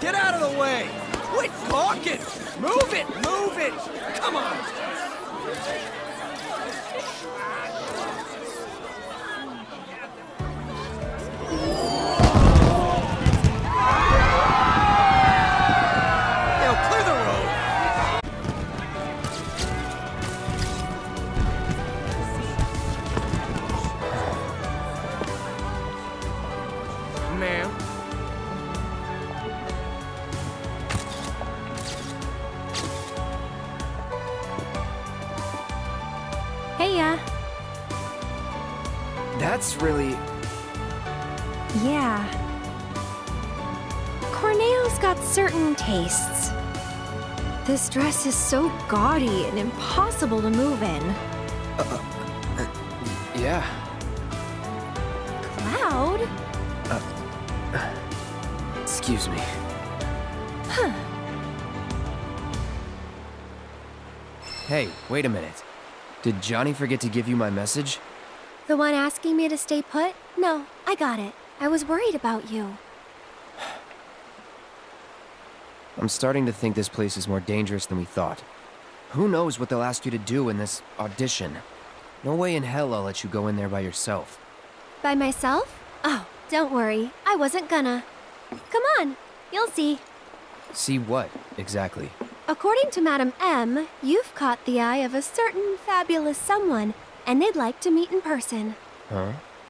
Get out of the way! Quit talking! Move it! Move it! Come on! Hey, ya. That's really... Yeah. Corneo's got certain tastes. This dress is so gaudy and impossible to move in. Uh, uh, uh, yeah. Cloud? Excuse me. Hey, wait a minute. Did Johnny forget to give you my message? The one asking me to stay put? No, I got it. I was worried about you. I'm starting to think this place is more dangerous than we thought. Who knows what they'll ask you to do in this audition? No way in hell I'll let you go in there by yourself. By myself? Oh, don't worry. I wasn't gonna. Come on, you'll see. See what, exactly? According to Madam M, you've caught the eye of a certain fabulous someone, and they'd like to meet in person. Huh?